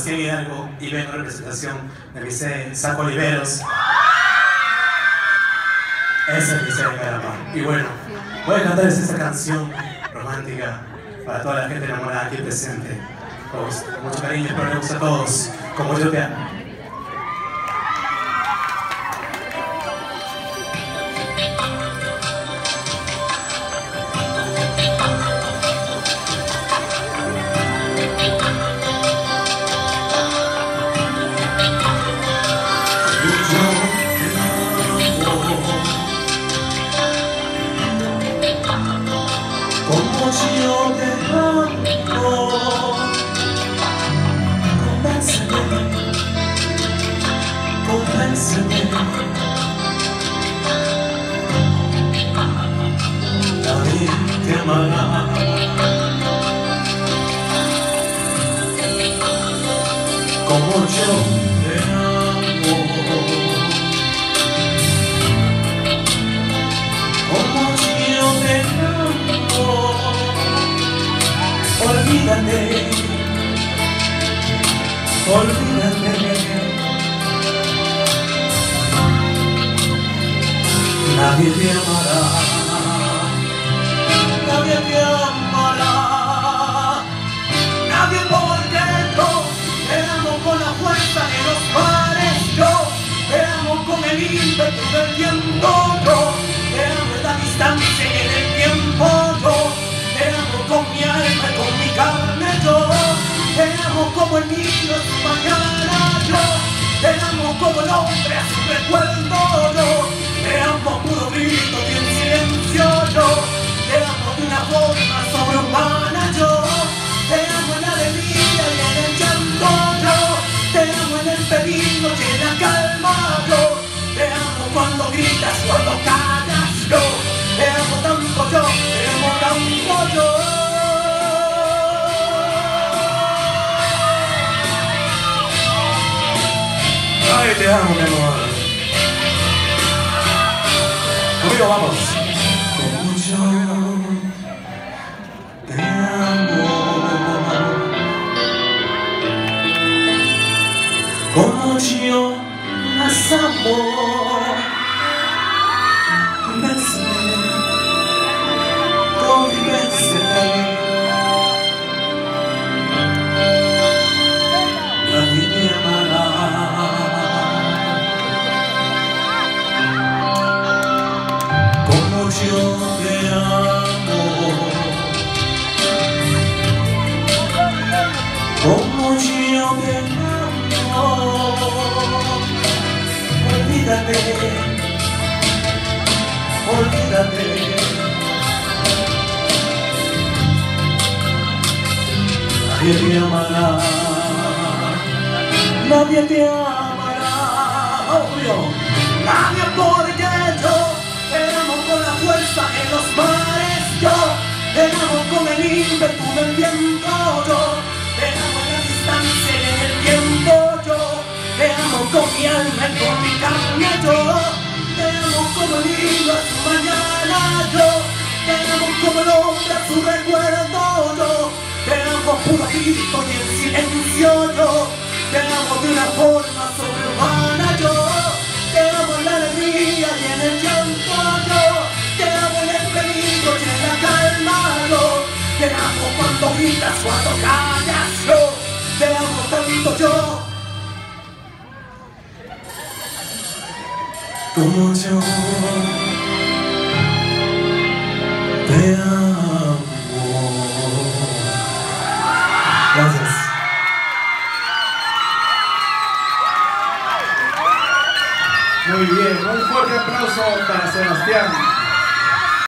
Sebastián Hidalgo y vengo en representación de mi Saco Oliveros. Es mi de Caramba. Y bueno, voy a cantarles esta canción romántica para toda la gente enamorada aquí presente. Con mucho cariño, espero les guste a todos, como yo te amo. Como yo te amo. Como yo te amo. Olvídate, olvídate. Nadie te amará, amo como amo, mi amor. Conmigo vamos. Como yo te amo. Como yo las amo. Como yo te amo, olvídate, olvídate. Nadie te amará, nadie te amará, obvio, nadie porque amo con el viento, yo te amo en la distancia en el tiempo, yo te amo con mi alma y con mi carne, yo te amo como el niño a su mañana, yo te amo como el hombre a su recuerdo, yo te amo puro grito y cuando callas yo Te amo tanto yo. Como yo Te amo. Gracias. Muy bien, un fuerte aplauso para Sebastián.